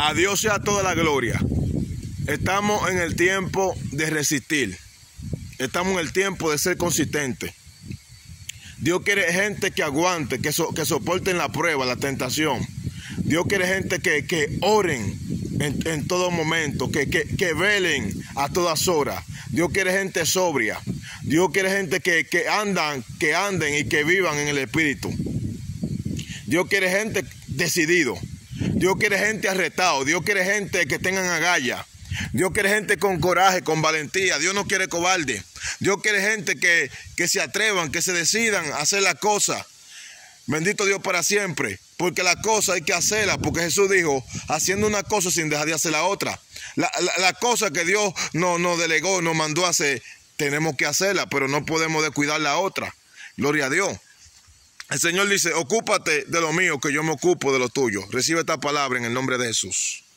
A Dios sea toda la gloria. Estamos en el tiempo de resistir. Estamos en el tiempo de ser consistente. Dios quiere gente que aguante, que, so, que la prueba, la tentación. Dios quiere gente que, oren en, todo momento, que, que, que, velen a todas horas. Dios quiere gente sobria. Dios quiere gente que, que andan, que anden y que vivan en el Espíritu. Dios quiere gente decidido. Dios quiere gente arretado. Dios quiere gente que tengan agallas. Dios quiere gente con coraje, con valentía. Dios no quiere cobarde. Dios quiere gente que, que se atrevan, que se decidan a hacer la cosa. Bendito Dios para siempre. Porque la cosa hay que hacerla. Porque Jesús dijo, haciendo una cosa sin dejar de hacer la otra. La, la, la cosa que Dios nos, nos delegó, nos mandó a hacer, tenemos que hacerla, pero no podemos descuidar la otra. Gloria a Dios. El Señor dice, ocúpate de lo mío, que yo me ocupo de lo tuyo. Recibe esta palabra en el nombre de Jesús.